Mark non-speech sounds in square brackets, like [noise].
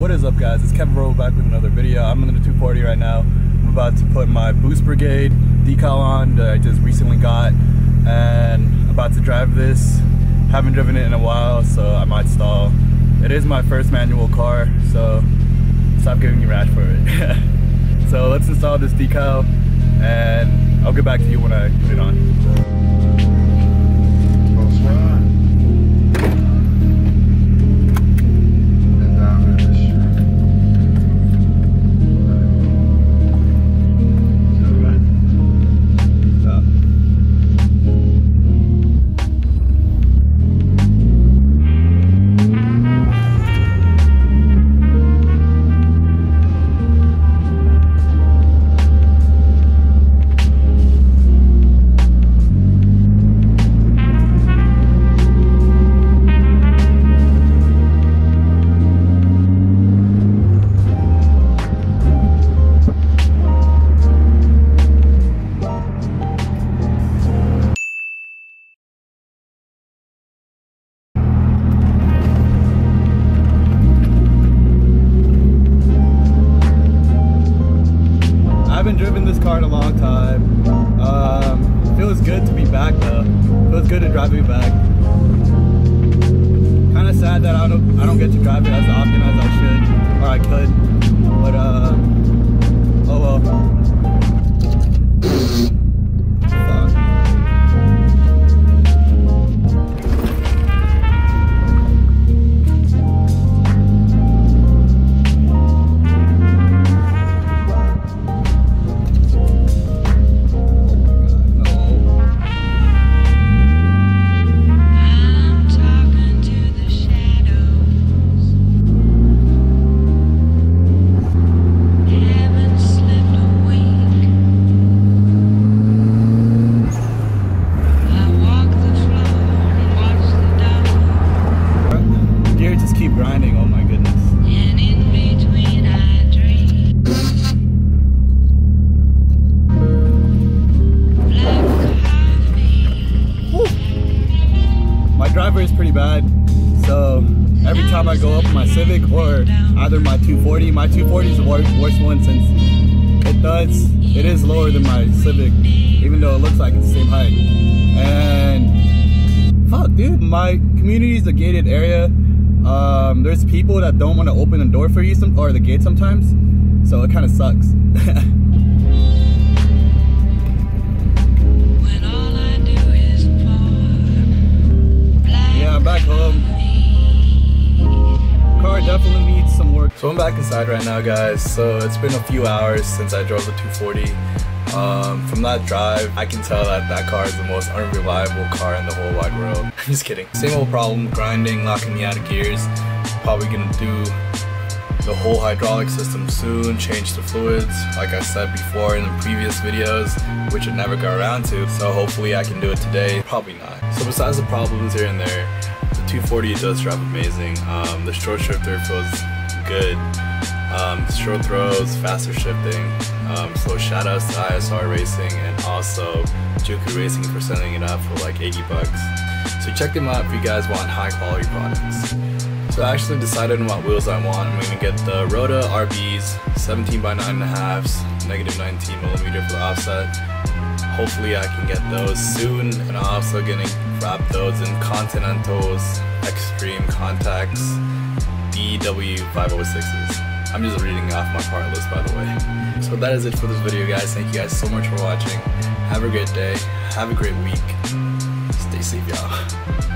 What is up guys, it's Kevin Rowe back with another video. I'm in the 240 right now. I'm about to put my Boost Brigade decal on that I just recently got and about to drive this. Haven't driven it in a while so I might stall. It is my first manual car so stop giving me rash for it. [laughs] so let's install this decal and I'll get back to you when I put it on. Good to be back though. Feels good to drive me back. Kind of sad that I don't I don't get to drive it as often as I should or I could, but uh, oh well. Pretty bad. So every time I go up my Civic or either my 240, my 240 is the worst, worst one since it does, it is lower than my Civic, even though it looks like it's the same height. And fuck dude, my community is a gated area. Um, there's people that don't want to open the door for you some, or the gate sometimes. So it kind of sucks. [laughs] So I'm back inside right now, guys. So it's been a few hours since I drove the 240. Um, from that drive, I can tell that that car is the most unreliable car in the whole wide world. [laughs] I'm just kidding. Same old problem, grinding, locking me out of gears. Probably gonna do the whole hydraulic system soon, change the fluids, like I said before in the previous videos, which I never got around to, so hopefully I can do it today. Probably not. So besides the problems here and there, the 240 does drive amazing. Um, the short shifter feels good. Um, short throws, faster shifting. Um, so shout outs to ISR Racing and also Enjuku Racing for sending it up for like 80 bucks. So check them out if you guys want high quality products. So I actually decided on what wheels I want. I'm to get the Rota RBs, 17 by 9.5s, negative 19 millimeter for the offset. Hopefully I can get those soon and I'm also to wrap those in Continentals Extreme Contacts BW506s. I'm just reading off my part list by the way. So that is it for this video guys. Thank you guys so much for watching. Have a great day. Have a great week. Stay safe y'all.